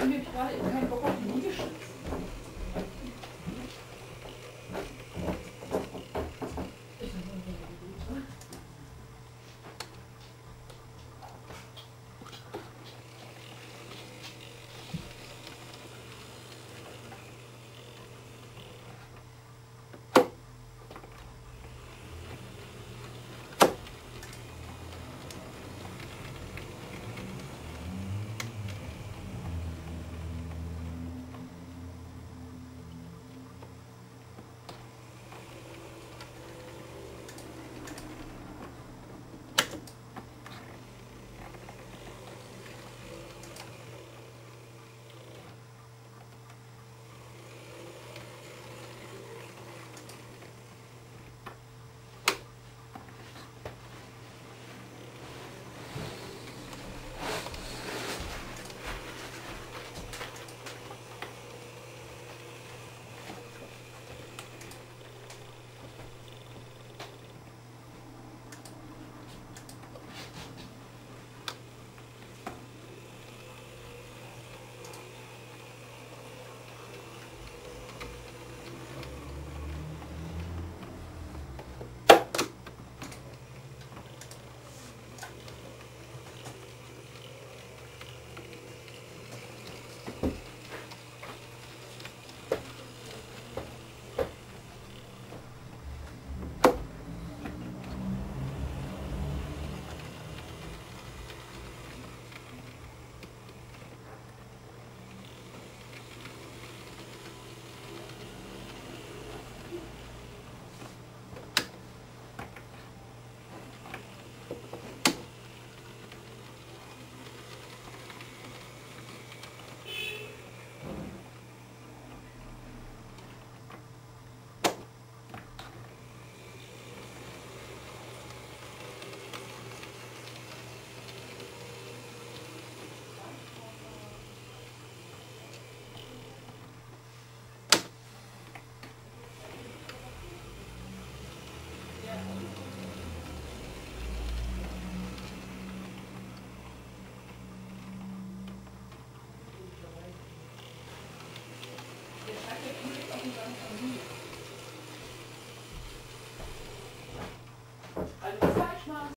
irgendwie gerade keinen